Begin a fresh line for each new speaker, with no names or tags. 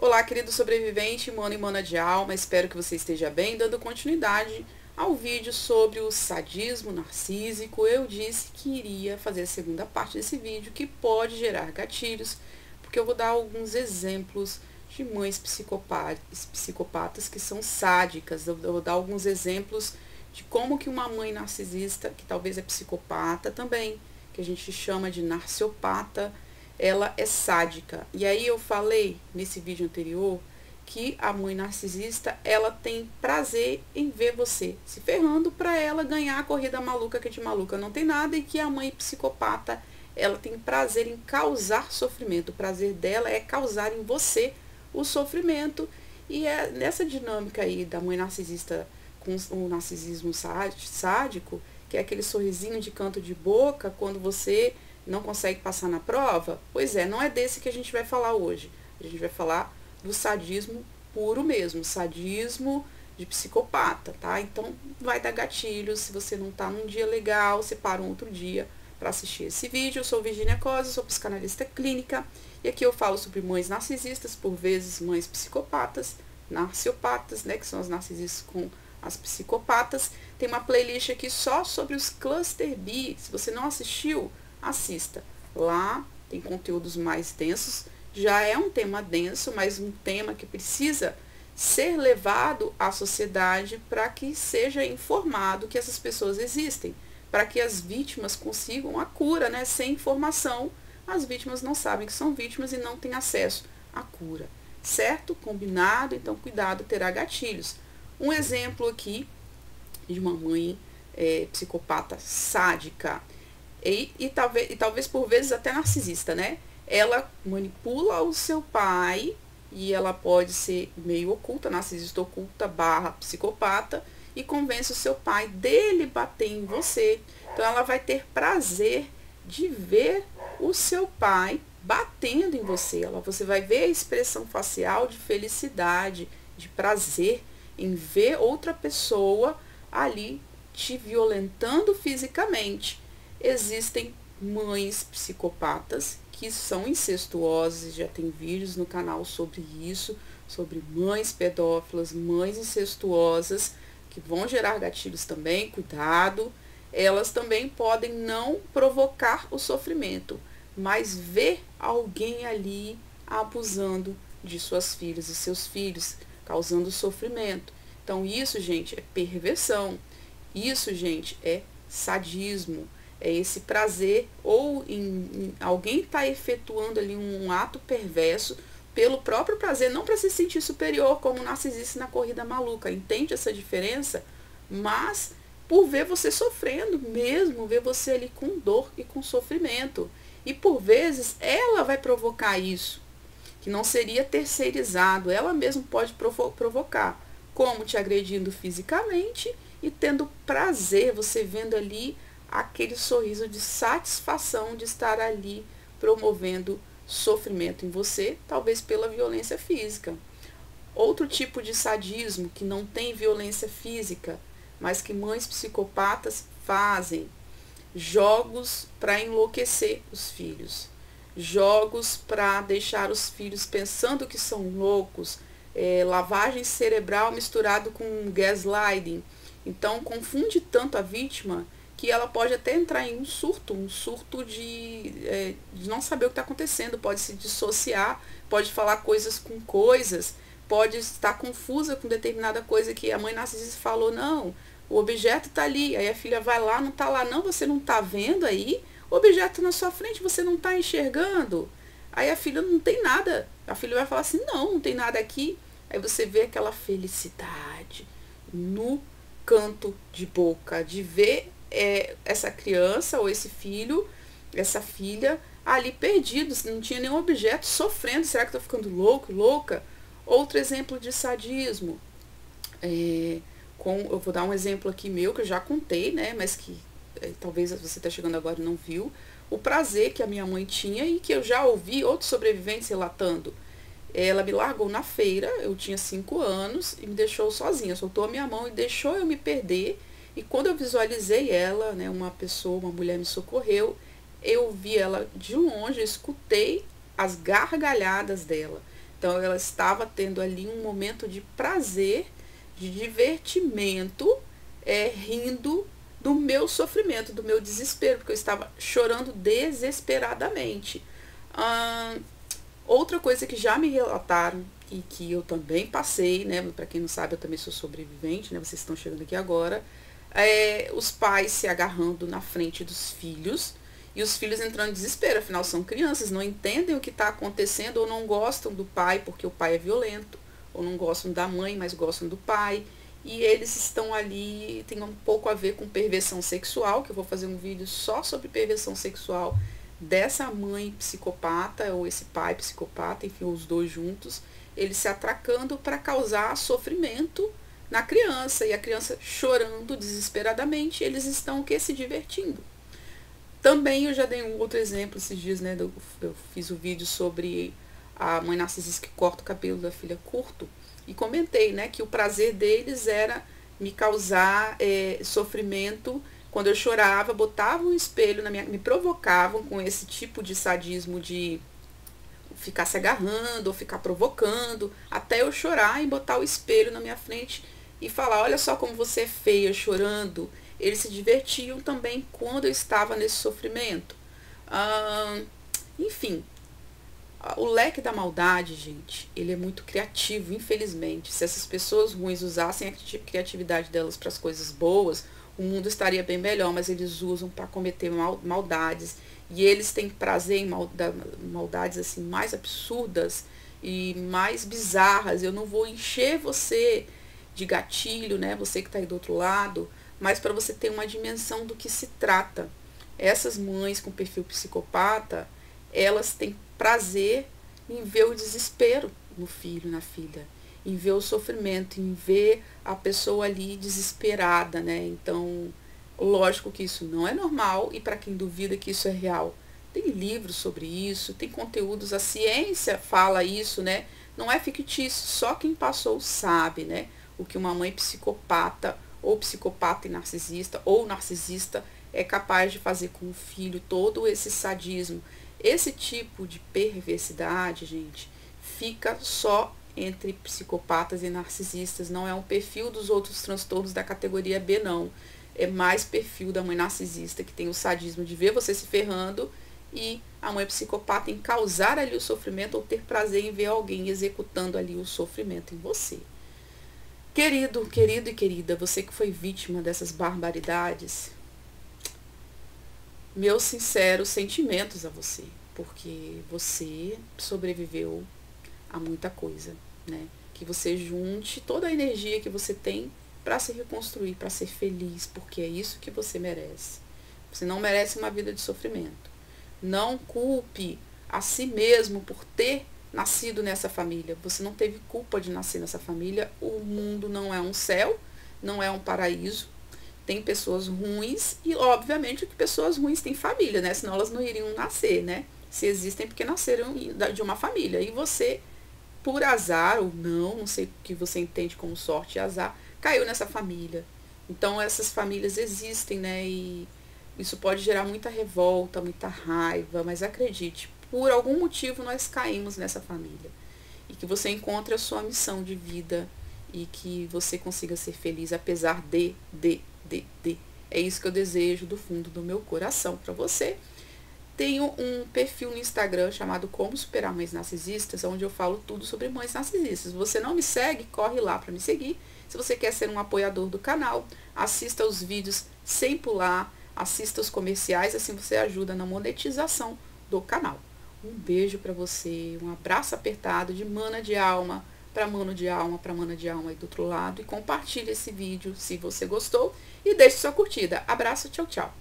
Olá, querido sobrevivente, mano e mana de alma, espero que você esteja bem, dando continuidade ao vídeo sobre o sadismo narcísico. Eu disse que iria fazer a segunda parte desse vídeo, que pode gerar gatilhos, porque eu vou dar alguns exemplos de mães psicopatas, psicopatas que são sádicas. Eu vou dar alguns exemplos de como que uma mãe narcisista, que talvez é psicopata também, que a gente chama de narciopata, ela é sádica. E aí eu falei nesse vídeo anterior que a mãe narcisista, ela tem prazer em ver você se ferrando para ela ganhar a corrida maluca que de maluca não tem nada e que a mãe psicopata, ela tem prazer em causar sofrimento. O prazer dela é causar em você o sofrimento. E é nessa dinâmica aí da mãe narcisista com o narcisismo sádico, que é aquele sorrisinho de canto de boca quando você não consegue passar na prova? Pois é, não é desse que a gente vai falar hoje. A gente vai falar do sadismo puro mesmo, sadismo de psicopata, tá? Então vai dar gatilho, se você não tá num dia legal, você para um outro dia para assistir esse vídeo. Eu sou Virginia Cosa, sou psicanalista clínica e aqui eu falo sobre mães narcisistas, por vezes mães psicopatas, narciopatas, né, que são as narcisistas com as psicopatas. Tem uma playlist aqui só sobre os cluster B. Se você não assistiu, assista. Lá tem conteúdos mais densos. Já é um tema denso, mas um tema que precisa ser levado à sociedade para que seja informado que essas pessoas existem, para que as vítimas consigam a cura, né? Sem informação, as vítimas não sabem que são vítimas e não têm acesso à cura. Certo? Combinado? Então, cuidado, terá gatilhos. Um exemplo aqui de uma mãe é, psicopata sádica e, e, talvez, e talvez por vezes até narcisista, né? Ela manipula o seu pai e ela pode ser meio oculta, narcisista oculta barra psicopata e convence o seu pai dele bater em você. Então ela vai ter prazer de ver o seu pai batendo em você. Ela, você vai ver a expressão facial de felicidade, de prazer em ver outra pessoa ali te violentando fisicamente Existem mães psicopatas que são incestuosas, já tem vídeos no canal sobre isso, sobre mães pedófilas, mães incestuosas, que vão gerar gatilhos também, cuidado. Elas também podem não provocar o sofrimento, mas ver alguém ali abusando de suas filhas e seus filhos, causando sofrimento. Então isso, gente, é perversão. Isso, gente, é sadismo é esse prazer ou em, em alguém está efetuando ali um ato perverso pelo próprio prazer, não para se sentir superior como o narcisista na corrida maluca. Entende essa diferença? Mas por ver você sofrendo mesmo, ver você ali com dor e com sofrimento. E por vezes ela vai provocar isso, que não seria terceirizado, ela mesma pode provo provocar, como te agredindo fisicamente e tendo prazer, você vendo ali aquele sorriso de satisfação de estar ali promovendo sofrimento em você, talvez pela violência física. Outro tipo de sadismo que não tem violência física, mas que mães psicopatas fazem, jogos para enlouquecer os filhos, jogos para deixar os filhos pensando que são loucos, é, lavagem cerebral misturado com gaslighting. Então confunde tanto a vítima que ela pode até entrar em um surto, um surto de, é, de não saber o que está acontecendo, pode se dissociar, pode falar coisas com coisas, pode estar confusa com determinada coisa que a mãe narcisista falou, não, o objeto está ali, aí a filha vai lá, não está lá, não, você não está vendo aí, o objeto na sua frente, você não está enxergando. Aí a filha não tem nada, a filha vai falar assim, não, não tem nada aqui. Aí você vê aquela felicidade no canto de boca, de ver é, essa criança ou esse filho, essa filha, ali perdidos, não tinha nenhum objeto, sofrendo. Será que estou ficando louco, louca? Outro exemplo de sadismo. É, com, eu vou dar um exemplo aqui meu que eu já contei, né? Mas que é, talvez você está chegando agora e não viu. O prazer que a minha mãe tinha e que eu já ouvi outros sobreviventes relatando. Ela me largou na feira, eu tinha cinco anos, e me deixou sozinha, soltou a minha mão e deixou eu me perder e quando eu visualizei ela, né, uma pessoa, uma mulher me socorreu, eu vi ela de longe, escutei as gargalhadas dela. Então ela estava tendo ali um momento de prazer, de divertimento, é, rindo do meu sofrimento, do meu desespero, porque eu estava chorando desesperadamente. Hum, outra coisa que já me relataram e que eu também passei, né? Para quem não sabe, eu também sou sobrevivente, né? Vocês estão chegando aqui agora. É, os pais se agarrando na frente dos filhos e os filhos entrando em desespero, afinal são crianças, não entendem o que está acontecendo ou não gostam do pai porque o pai é violento, ou não gostam da mãe, mas gostam do pai. E eles estão ali, tem um pouco a ver com perversão sexual, que eu vou fazer um vídeo só sobre perversão sexual dessa mãe psicopata ou esse pai psicopata, enfim, os dois juntos, eles se atracando para causar sofrimento na criança e a criança chorando desesperadamente, eles estão que se divertindo. Também eu já dei um outro exemplo esses dias, né? Eu, eu fiz o um vídeo sobre a mãe narcisista que corta o cabelo da filha curto e comentei, né, que o prazer deles era me causar é, sofrimento quando eu chorava, botavam um espelho na minha, me provocavam com esse tipo de sadismo de ficar se agarrando ou ficar provocando, até eu chorar e botar o espelho na minha frente e falar, olha só como você é feia chorando. Eles se divertiam também quando eu estava nesse sofrimento. Enfim, o leque da maldade, gente, ele é muito criativo, infelizmente. Se essas pessoas ruins usassem a criatividade delas para as coisas boas, o mundo estaria bem melhor, mas eles usam para cometer mal, maldades. E eles têm prazer em maldades assim mais absurdas e mais bizarras. Eu não vou encher você de gatilho, né? Você que está aí do outro lado, mas para você ter uma dimensão do que se trata. Essas mães com perfil psicopata, elas têm prazer em ver o desespero no filho, na filha em ver o sofrimento, em ver a pessoa ali desesperada, né? Então, lógico que isso não é normal e para quem duvida que isso é real, tem livros sobre isso, tem conteúdos, a ciência fala isso, né? Não é fictício, só quem passou sabe, né? O que uma mãe psicopata ou psicopata e narcisista ou narcisista é capaz de fazer com o filho todo esse sadismo. Esse tipo de perversidade, gente, fica só entre psicopatas e narcisistas. Não é um perfil dos outros transtornos da categoria B, não. É mais perfil da mãe narcisista, que tem o sadismo de ver você se ferrando e a mãe psicopata em causar ali o sofrimento ou ter prazer em ver alguém executando ali o sofrimento em você. Querido, querido e querida, você que foi vítima dessas barbaridades, meus sinceros sentimentos a você, porque você sobreviveu a muita coisa né? Que você junte toda a energia que você tem para se reconstruir, para ser feliz, porque é isso que você merece. Você não merece uma vida de sofrimento. Não culpe a si mesmo por ter nascido nessa família. Você não teve culpa de nascer nessa família. O mundo não é um céu, não é um paraíso. Tem pessoas ruins e, obviamente, que pessoas ruins têm família, né? Senão elas não iriam nascer, né? Se existem porque nasceram de uma família. E você por azar ou não, não sei o que você entende como sorte e azar, caiu nessa família. Então essas famílias existem, né? E isso pode gerar muita revolta, muita raiva, mas acredite, por algum motivo nós caímos nessa família. E que você encontre a sua missão de vida e que você consiga ser feliz apesar de, de, de, de. É isso que eu desejo do fundo do meu coração para você. Tenho um perfil no Instagram chamado Como Superar Mães Narcisistas, onde eu falo tudo sobre mães narcisistas. Se você não me segue, corre lá para me seguir. Se você quer ser um apoiador do canal, assista os vídeos sem pular, assista os comerciais, assim você ajuda na monetização do canal. Um beijo para você, um abraço apertado de mana de alma para mano de alma, para mana de alma aí do outro lado e compartilhe esse vídeo se você gostou e deixe sua curtida. Abraço, tchau, tchau.